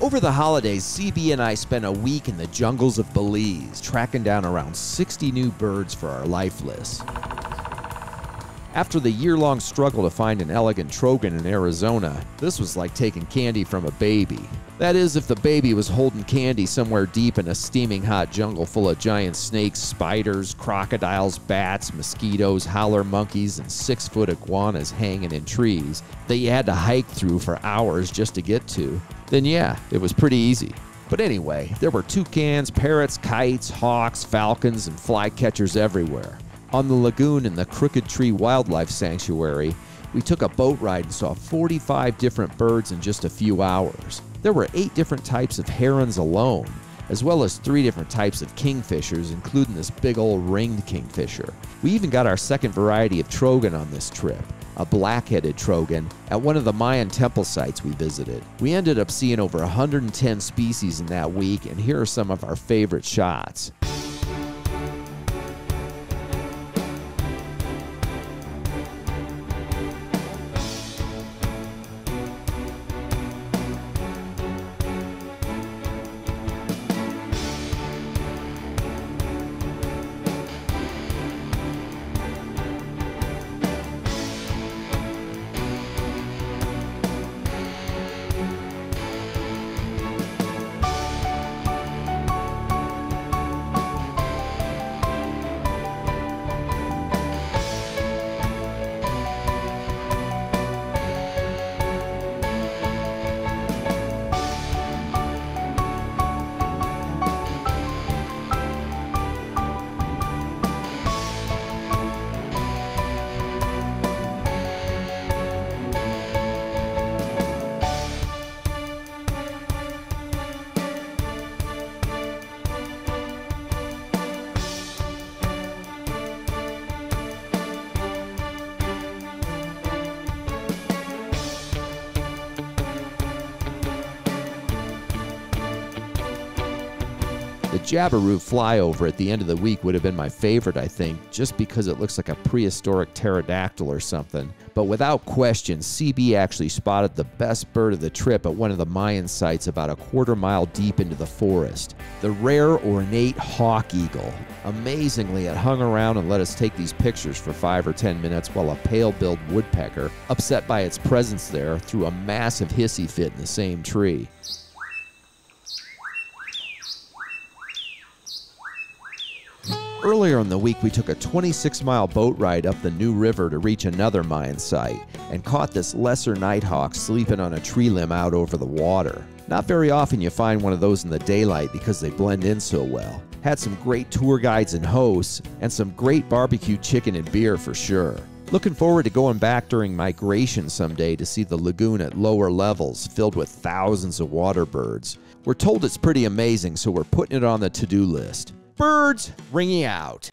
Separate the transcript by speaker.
Speaker 1: Over the holidays, CB and I spent a week in the jungles of Belize, tracking down around 60 new birds for our life list. After the year long struggle to find an elegant trogon in Arizona, this was like taking candy from a baby. That is, if the baby was holding candy somewhere deep in a steaming hot jungle full of giant snakes, spiders, crocodiles, bats, mosquitoes, howler monkeys, and six foot iguanas hanging in trees that you had to hike through for hours just to get to, then yeah, it was pretty easy. But anyway, there were toucans, parrots, kites, hawks, falcons, and flycatchers everywhere. On the lagoon in the Crooked Tree Wildlife Sanctuary, we took a boat ride and saw 45 different birds in just a few hours. There were eight different types of herons alone, as well as three different types of kingfishers, including this big old ringed kingfisher. We even got our second variety of trogon on this trip, a black headed trogon, at one of the Mayan temple sites we visited. We ended up seeing over 110 species in that week, and here are some of our favorite shots. The Jabiru flyover at the end of the week would have been my favorite, I think, just because it looks like a prehistoric pterodactyl or something. But without question, CB actually spotted the best bird of the trip at one of the Mayan sites about a quarter mile deep into the forest. The rare ornate hawk eagle. Amazingly, it hung around and let us take these pictures for five or ten minutes while a pale-billed woodpecker, upset by its presence there, threw a massive hissy fit in the same tree. Earlier in the week, we took a 26 mile boat ride up the New River to reach another Mayan site and caught this lesser nighthawk sleeping on a tree limb out over the water. Not very often you find one of those in the daylight because they blend in so well. Had some great tour guides and hosts, and some great barbecue chicken and beer for sure. Looking forward to going back during migration someday to see the lagoon at lower levels filled with thousands of water birds. We're told it's pretty amazing, so we're putting it on the to do list. Birds ringing out.